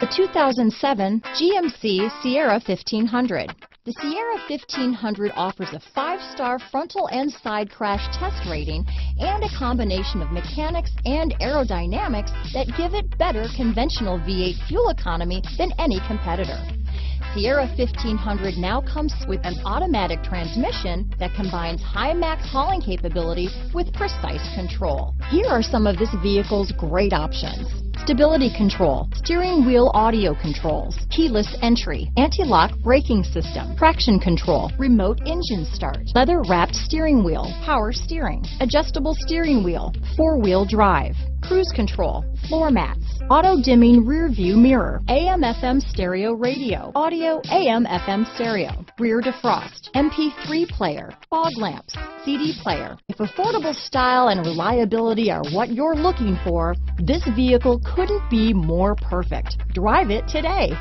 The 2007 GMC Sierra 1500. The Sierra 1500 offers a five-star frontal and side crash test rating and a combination of mechanics and aerodynamics that give it better conventional V8 fuel economy than any competitor. Sierra 1500 now comes with an automatic transmission that combines high max hauling capability with precise control. Here are some of this vehicle's great options stability control, steering wheel audio controls, keyless entry, anti-lock braking system, traction control, remote engine start, leather wrapped steering wheel, power steering, adjustable steering wheel, four-wheel drive, cruise control, floor mats, auto dimming rear view mirror, AM FM stereo radio, audio AM FM stereo, rear defrost, MP3 player, fog lamps, CD player. If affordable style and reliability are what you're looking for, this vehicle couldn't be more perfect. Drive it today.